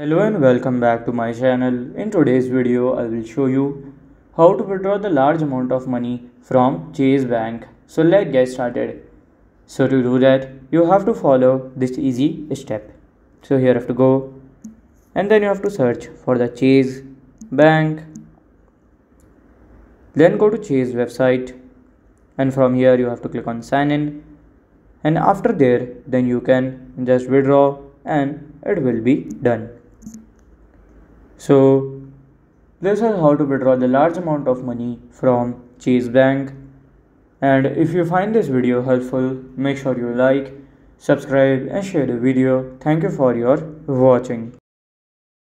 Hello and welcome back to my channel. In today's video, I will show you how to withdraw the large amount of money from Chase Bank. So let's get started. So to do that, you have to follow this easy step. So here you have to go and then you have to search for the Chase Bank. Then go to Chase website and from here you have to click on sign in and after there then you can just withdraw and it will be done so this is how to withdraw the large amount of money from chase bank. And if you find this video helpful make sure you like subscribe and share the video. Thank you for your watching